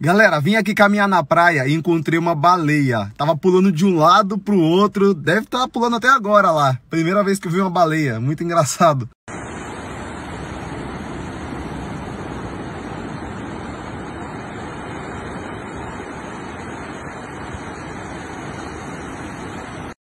Galera, vim aqui caminhar na praia e encontrei uma baleia. Tava pulando de um lado pro outro, deve estar tá pulando até agora lá. Primeira vez que eu vi uma baleia, muito engraçado.